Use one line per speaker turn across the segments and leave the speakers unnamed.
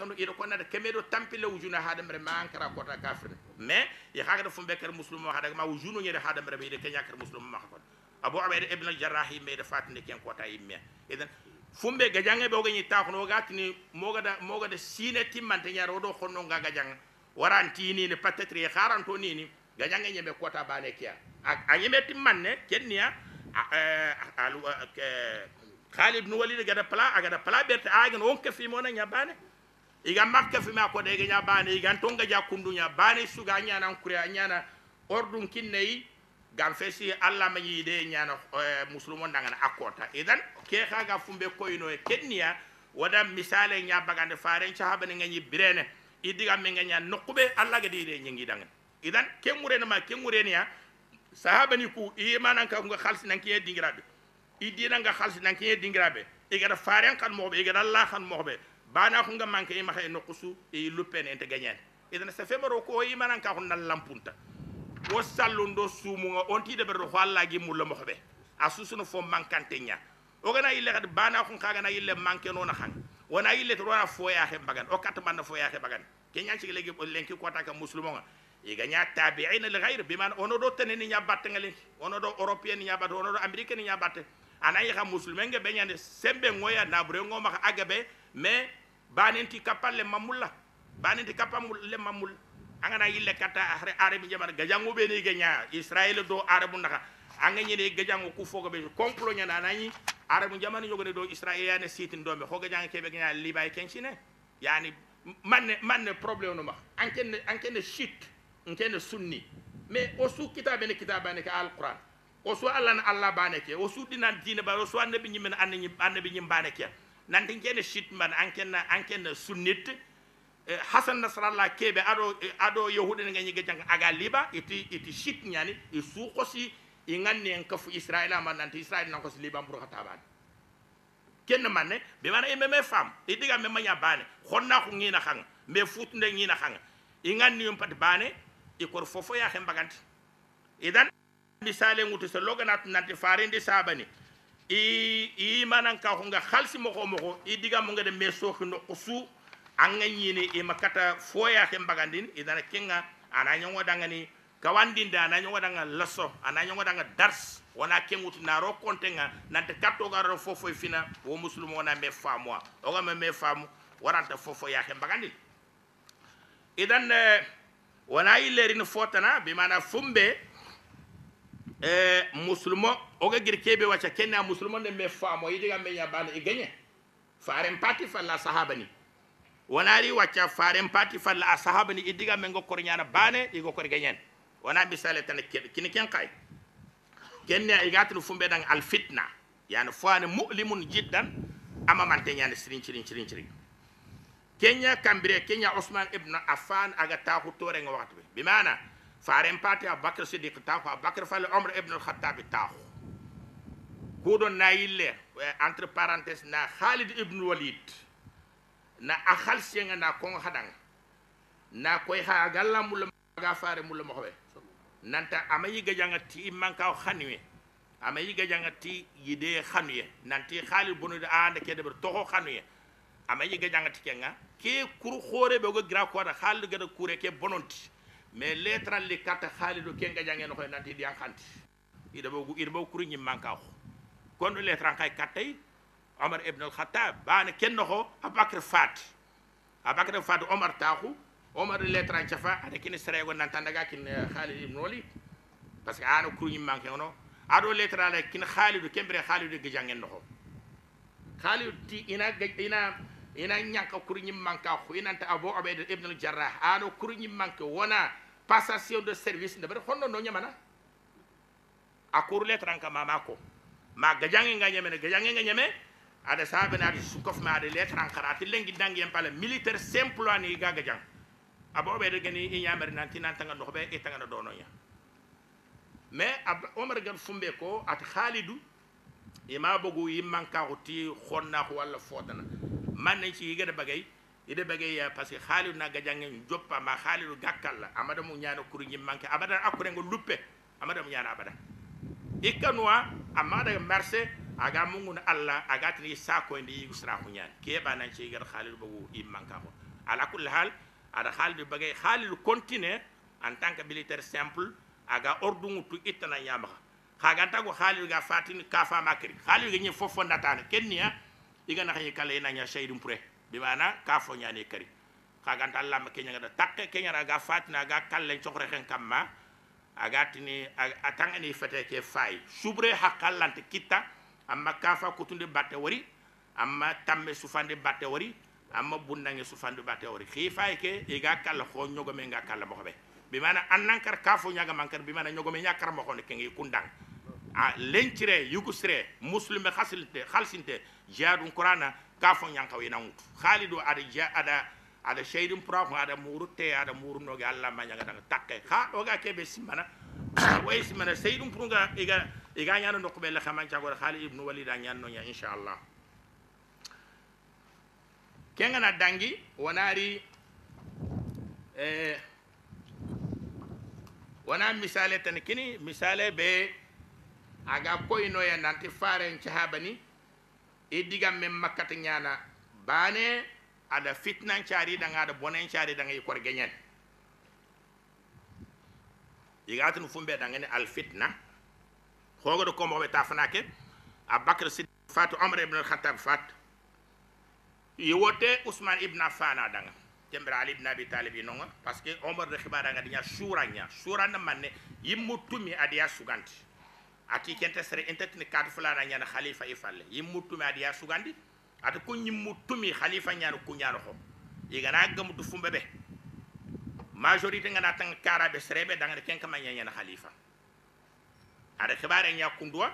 kanu ida ko nada kemedo tampile wujuna hada mere man kara kota kafir mais ya haga da fumbe kar muslimo hada ma wujunu nyere hada mere be kenya kar muslimo ma ko abu ubaida ibn al jarrah me da fatne ken kota yimme idan fumbe gajange be ogani ta ko da moga da sine timmante nyaro do honno ga gajang waranti ni ne peut-être ni ni gajange nyebe kota bane kiya a nyembe timmanne kenya alu khalid nu walid gada pla agada pla berte agan on ke fi mona nyabane iga makka fi ma ko de nyabane iga tonga ja kundu nyabane suga nyana kure nyana. Ordun kinnei gam fesi alla ma yide nyana muslimo ndangana akota idan ke khaga fumbe koyno e kenya wada misale nya bagande faren sahaba ne ngani birene. Idiga me nya nokube alla ga dide nyingi dangan idan ke murene ma ke murene ya sahaba ni ku imanan ka nga khalsi nan kiye dingirabe. Idina nga khalsi nan kiye dingirabe. Igara faren kan mobe igara allah kan mobe bana hunga manke e no qusu e lupen ente ganyen idan sa femaro ko yi manan ka hunna lampunta. Wo sallundo sumu nga onti de berdo xalla gi mulla mo xobe asusuno fo mankante nya. O gana yille kad bana hun ka gana yille manke no na hang. Wona yille to wona fo ya he bagan. O kat man fo ya he bagan. Kenya ci legi lenki ko ta ka muslimo nga e gagna tabi'ina li ghayr biman ono do taneni nya batte ngalen ono do european nya batte ono do american nya batte anayi ha musulmen ge benyande sembe ngoya na bure ngoma aga mais banenti kapalle mamulla banenti kapalle mamul angana yille kata ahre arabi jamana gajangu be ni ganya israel do arabu naka anga nyene gajangu ku fogo be complot nya nanani arabu jamana yogone do israel ya ne sitin do me ho gajanga kebe ganya libay kenchine yani manne manne problème no ma. Ankene ankene shit. Nkene sunni. Mais o su kitabe ne kitabe ne ka alquran. O su allah allah bane ke. O su dinan dine ba o su annabi bane ke nan tin kene shit man anken anken sunnit. Hasan nasrallah kebe ado ado yahude nga nyi gajang aga liba iti iti shit nyani i su khosi i nganne en kafu israila man nan israil nan ko liba pour khataban ken manne be mana e meme fam e diga bane khonna ko ngina khang me futunde ngina khang i nganni yum pat bane i kor fofo ya hem baganti idan misale ngutu so loganat nanti farindi sabani i i manan ka ko nga khalsi mo ko mo ko i diga mo ngade me soki no kusu anga nyini i makata foya ke mbagandin idana kenga ana nyongo dangani kawandinda ana nyongo danga lasso ana nyongo danga dars wona kengutu na ro kontenga nante katto garo fofo fina wo muslimu wona me famwa o ga me famu waranta fofo ya ke mbagandin. Idan eh, wona ilerin fotana bi mana fumbe eh, musulmo oga girkeɓe wacca kenne a musulmo nde me faamo yidiga meña bano e gagne faren pati falla sahaba ni. Wanari wacha faren pati fa la sahaba ni iddiga men gokkor ñana bane kor gokkor wana wona misale tan kini ken kay kenne a igatino fumɓe al fitna yani fowani mulimun jiddan amamante ñande sirin sirin sirin sirin kenya kambire kenya usman ibn affan aga taku torenga wakatu bi mana faaren pate abubakar siddiq taako abubakar fale omar ibnul khattabi taako kuuɗo nayille eh, entre parenthèse na halid ibnu walid na a halsienga na kongo haɗanga na koye ha galla mulla ga faare mulla moko ɓe nanta ama yiga janga ti immanka o hanuye ama yiga janga ti yide hanuye nanti halid bonude anda kedeɓer toho hanuye ama yiga janga ti kenga ke kur hoore ɓe go gira koota haaldu gada kuure ke bononti mais letralle katta haaliɗo kenga jangeno koye nanti di hanti iɗa ɓo iɗa ɓo kuri ni manka ko kon letran kay katay omar ibne alkhatab bana ken ko abakr fat. Abakr fat omar taxu omar letran cafa aɗa srego serego nantandaga kin haalid eh, ibne walid par ce que an kuru ñimman ono aɗo letrala kin haalidu kembere khalid ge jangenno ko khalid ti ina ina ina ñanka ni manka ko inanta abo obeyde ibn al jarrah ano ni ñimmanke wona passation de service ne bare honno no ñamana a kur lettre anka mama ko ma gajange nga ñame gajange nga ñame ada na di sukof ma ada lettre anka ati lengi dangi en pala militaire simple ani ga gajang abo obeid gani i ñamere nan tinan tanga no be e tanga no dono ya. Mais omar gan fumbe ko at khalidu ima bogu yimmanka ko ti xonna ko wala fotana man ci yigede bagay ide bagay ya parce que khalidu na joppa ma khalidu gakkal amada mu ñaana kuru ñi manke. Abada akure ngo luppe. Amada mu ñaana abada. Ikanwa amada merce aga mungun alla aga tini sako indi yusra ko ñaan ke ba nañ ci yigede khalidu bogu yimmanka ko ala kul hal ada khalid bagay khalid continue en tant que militaire simple aga ordu ngutu itana yama khaga tago khalid ga fatini kafa makri khalid ga nyi fofo natana kenya iga na khayi kala ina shaydum bimana ka fo ñani kari. Kaganta allama keñagata takke keñana ga fatina ga kallen cohre hen kamma. Agatini a tangani fete ke fayi subre hakkallante kitta. Amma kafa kutunde batte wari amma tamme sufande batte wari amma bundange sufande batte wari xi fayi e ke e ga kalla ho ñogome nga kalla moxoɓe bimana annankar kafo ñagamankar bimana ñogome ña mo moxone kenge kundang. A lencire yugusre muslime khasilite khalsinte jihadun qur'ana kafo nyankaw ina ngut khalidu ada ja ada ada shaydum pra ko ada murute ada murno ga alla ma nyaga daga takke. Kha o ga kebe simana way simana sayyidum prunga iga iga nyano ndok be la xaman ci khali ibn walid nyan no nya inshallah. Kenga na dangi wonari eh wana misale tan kini misale be aga koyno ya nanti faren cahabani e digam ñana bane ada fitnan cari danga ada bonen cari danga yi kor genyen. Igatun fumbe danga ni al fitna. Hogo do ko mo be tafanake abakr sid fatu umar ibn al khattab fat yiwote usman ibn affan danga tembra ali ibn abi talib nonga parce que umar de khibara nga dinya shura nya. Shura na manne yimmu tumi adiya suganti atikente sere tini katu fulana ñana khalifa i falle yimmuttume adi ya sugandi? Ata ko ñimmuttumi khalifa ñana kuñano ho igana gamutu fumbe ɓe majorité ngana tanga karaɓe sereɓe dangata kenkama ñañana khalifa. Aɗa heɓare ña me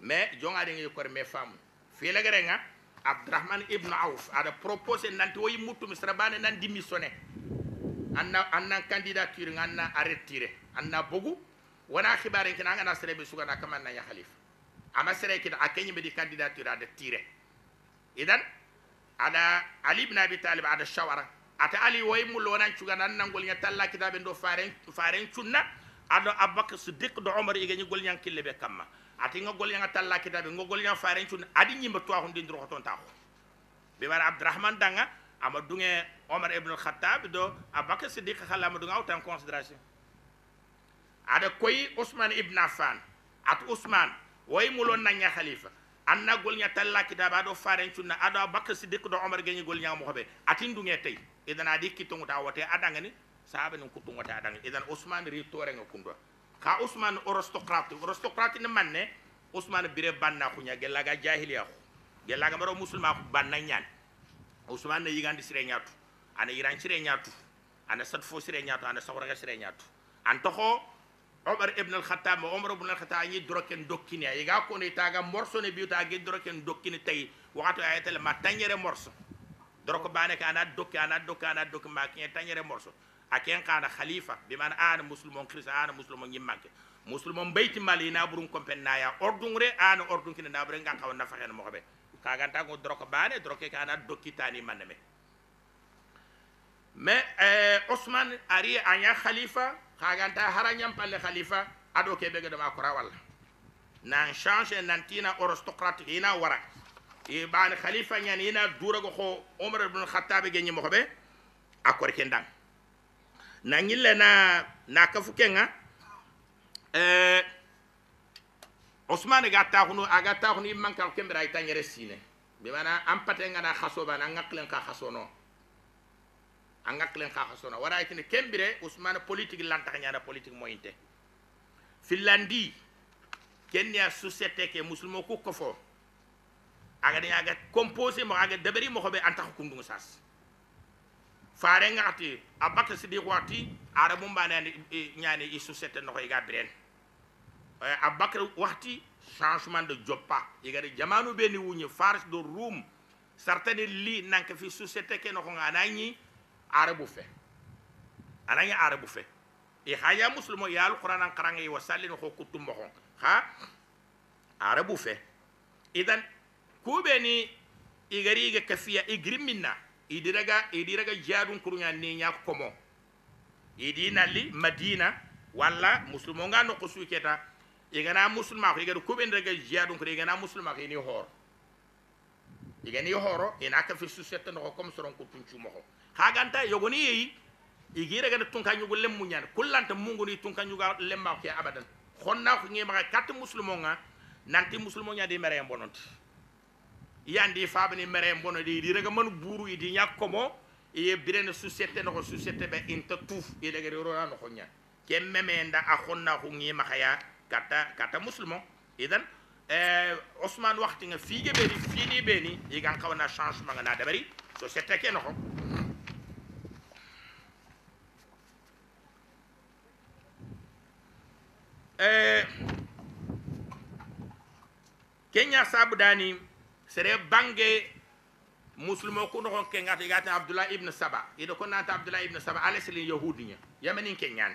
mais jongaɗe ngi kore mais famu. Filagere nga abdourahmane ibnu auf aɗa proposé nanti wo yimmuttumi sere bane nan dimisone anna anna candidature nga anna arrêtiré anna bogu wana khibare kina ngana serebe sugana kama na ya khalifa ama sere kida akenyi be di candidature ada tire. Idan ada ali ibn abi talib ada shawara ata ali way mu lona chuga nan nangol nya talla kitabe ndo faren faren chunna ado abak siddiq do umar ige ni gol nyang kille be kamma. Ati nga gol nyang talla kitabe ngo gol nyang faren chunna adi nyimba to ko ndindro ko ton taxo be war abdurrahman danga ama dunge umar ibn al-khattab do abak siddiq khala ma dunga autant considération ada koy usman ibn affan. At usman way mu lon na nya khalifa. Anna gol nya talla kitaba do faren cunna ado bakka siddiq do umar gani gol nya mo hobe atin dunge tay idan adi kitungu ta wote adanga ni sahabe no kutungu ta adanga idan usman ri tore nga kundo ka usman aristocrate aristocrate ne manne usman bire banna ku nya gelaga jahiliya ko gelaga maro musulma ko banna nyan. Usman ne yigandi sire nyatu. Ana iran sire nyatu. Ana sadfo sire nyatu ana sawra sire nyatu. Antoko Omar ibn al-Khattab mo Omar ibn al-Khattab ni droken dokkini ay ga ko ni taga morso ne biuta ge droken dokkini tay wakatu ayatel ma tanyere morso droko bane ka ana dokki ana dokki ana dokki ma ki tanyere morso aken kana khalifa bi man ana muslimon krista ana muslimon nyimmanke muslimon beyti mali na burun kompen na ya ordungre ana ordun kina na bure ngan kaw na fahen mo be kaga ta ko droko bane droke ka ana dokki tani maname mais euh Ousmane ari anya khalifa kaganta harañampalle khalifa aɗo ke ɓege ɗoma kora walla nan change nantina aristocrate ina wara e ɓani khalifa ñan ina durago ko omar ibnu khattabe ge ñimoxo ɓe a kor ke ndang na ñille na na kafu kenga eh, ousmane ga taxunu aga taxunu i mankal kembira ay tañere sine bimana an patenga na xasoɓana an ŋaqilen ka xasono anga klen ka khasona wara itini kembire usmana politique lanta nyana politique moyinte finlandi kenya société ke musulmo ko fo aga ni aga composé mo aga deberi mo xobe anta kundu sas. Faare abaka sidi wati ara mum bana nyani i société no ga bren abaka wati changement de joppa igari jamanu be ni wunye fars do room. Certaines li nanka fi société ke no ngana ni arabu fe ananya arabu fe e haya muslimo ya alquran an qaranga wa sallin ko kutum mo ha arabu fe idan kube ni igari ga kafiya igriminna idiraga idiraga jadun kurunya ni nya komo idina li madina walla muslimo nga no kusu keta igana muslima ko igari kube ndaga jadun ko igana muslima ko ni hor igani horo ina ka fi susette no comme soron kutum mo khaganta yogoni yi igira ga tunka nyugo lemmu nyaan kullanta mungu ni tunka nyuga lemma ko abadan. Khonna ko ngi ma kat muslimo nga nanti muslimo nya di mere bononti yandi fabani mere bono di di rega man buru idi nyakomo e birene société no société be inta tuf e daga ro na no nya kemme menda a khonna ko ngi ma khaya kata kata muslimo. Idan eh Osman waxti nga fige be fini be ni yi gan changement nga na dabari société ke no eh kenya sabu dani sere bange muslimo ko no ke ngata gata abdullah ibn saba. Ido ko nata abdullah ibn saba alesli yahudinya yamanin kenyan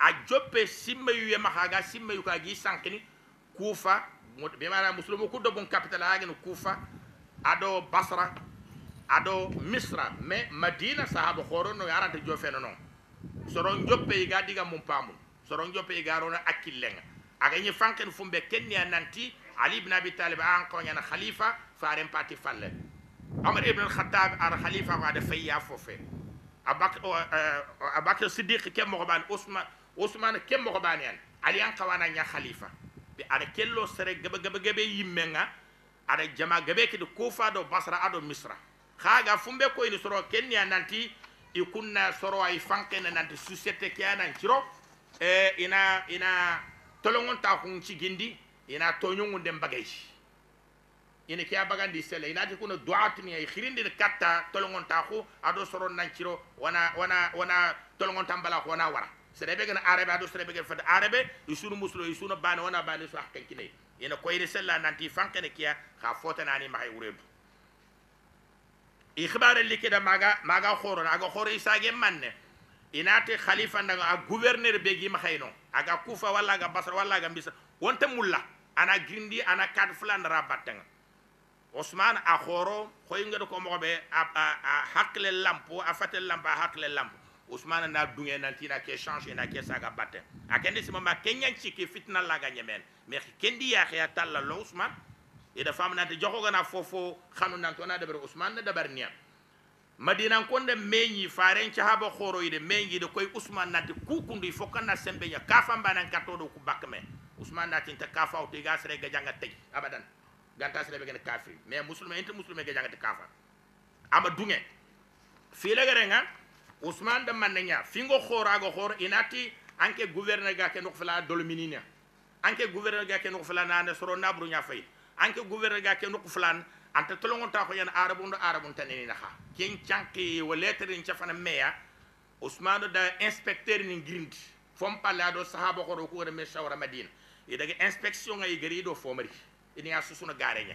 a joppe simma yu yema haga ka gi sankini kufa be mara muslimo ko do bon capital hagen kufa ado basra ado misra me madina sahaba khoro no yarante jofeno non soron joppe yi ga diga mum soron joppe yi garona akillenga aga ñi fanken fumbe kenni nanti ali ibn abi talib an ko ñana khalifa faren pati falle umar ibn al-khattab ar khalifa wa da fayya fofe abak abak siddiq kem mo ban usman usman kem mo ban yan ali an kawana nya khalifa bi ada kello sere gaba gaba gabe yimmenga ada jama gabe ki do kufa do basra ado misra khaga fumbe ko ni soro kenni nanti ikunna soro ay fankene nanti société kianan ciro e ina ina tolongon ta kun ci gindi ina toñongu dem bagay ina kiya bagandi sele ina ti kuna duat ni ay khirindi katta tolongon ta ko ado soro nan ciro wana wana wana tolongon tambala ko wana wara. Sere be gana arabe ado sere be gana fada arabe isunu muslo isunu bana wana bana so hakkan kine ina koyre sella nanti fankene kiya kha fota nani maxay wuredu ikhbar li kida maga maga khoro aga khoro isage manne inate khalifa ndaga a gouverneur be gi maxayno aga kufa wala aga basra wala aga mbisa wonta mulla ana gindi ana kad fulan rabatanga osman a khoro khoy ngado ko mo be a hakle lampo a fatel lampo a hakle lampo usman na dunge nanti na ke change na ke saga batte akende sima ma kenyan chiki fitna la ga nyemen mais kendi ya khiya talla lo usman ida fam na te joxo gana fofo xanu nan to na debar usman na debar niya madinan konde meñi faren cahaba horoyde meñide koye ousmane nante kukundu fokkanna sembeña kafa mbanan kattoɗo ko bakka me ousmane natinta ka fawte ga sere ga janga tey abadan ganta sere ɓe gene kafiri mais musulme inte musulme ga jangate kafa ama dunge filegerenga ousmane da manneña fingo horago horo inati anke gouverneur ga ke nok fala dolominina anke gouverneur ga ke nok fala nane soro nabruña fayi anke gouverneur ga ke nok fulane anta tolongonta ko yan arabunɗo arabuntaneni naha ken canki wo lettere ni cafana meya ousmane da inspecteur ni girindi fom pallaɗo sahaba koɗo ko woname sawra madina. E daga inspection ay gari ɗo fomari. Ini ya susuna gareña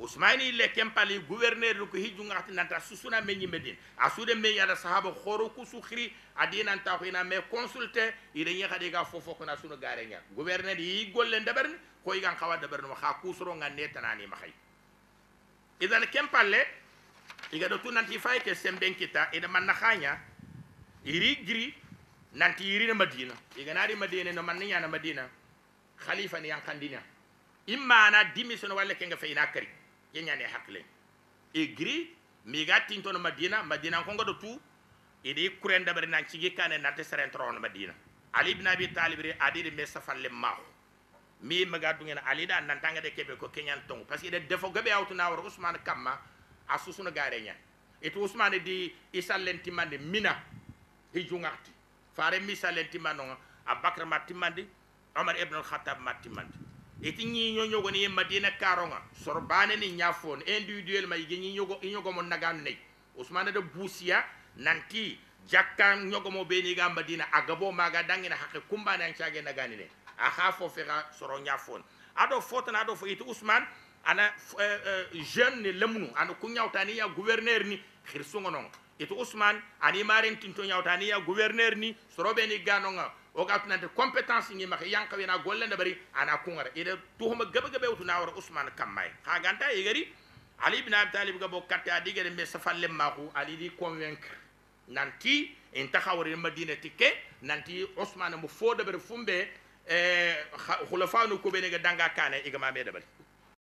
ousmane le ken pali gouverneur ko hijju gati nanta susuna meñi medine. A suude meñi aɗa sahaba horo kusu hiri adi nanta ko ina mais consulté iɗa ñi haɗi ga fofo kona suna gareña gouverneur yi golle ndeɓerni koygan kawa ndeɓernoma ha kusoro gan netananima hay idan kempalle iga do tu nanti fay ke semben kita ida man na khanya iri giri nanti iri na madina. Iga nari madina no man na madina khalifa ni yang kandina. Imma na dimission wala ke nga fay na kari yenya ne hakle e giri mi ga tinto no madina madina ko ngodo tu idi kuren da bari nan ci gikane nante seren tron madina. Ali ibn abi talib re adi me safal le mahu mi maga dungen ali da nan tanga de kebe ko kenyan tong. Parce que de defo gabe awtu na war usman kamma asusuna gare nya et usman di isalen mina hi jungati. Fare mi salen timano abakar matimandi omar ibn al khattab matimandi et ñi ñoo ñogo ni madina karonga sorbane ni nyafon individuel ma yigi ñi ñogo ñogo mo nagan ne usman de busia nanti jakka ñogo mo be ni ga madina agabo maga dangina hakke kumbane an caage nagani ne a ha fo fera soro ñafon aɗo fotana aɗo fo ana euh, euh, jeune ni lemnu ana ku ñawtani ya gouverneur ni hirsugo non iti ousmane ani gouverneur ni soroɓe ni ganoga o compétence ngi maka yanka wena golle bari ana kungara ida tuhuma gabe gabe wutu nawara ousmane kammay ha ganta e gari ali talib me ali di convaincre. Nanti en tahawre madina tikke nanti ousmane mo fo fumbe Eh, khulafanu ko bene ga danga kane iga ma me dabal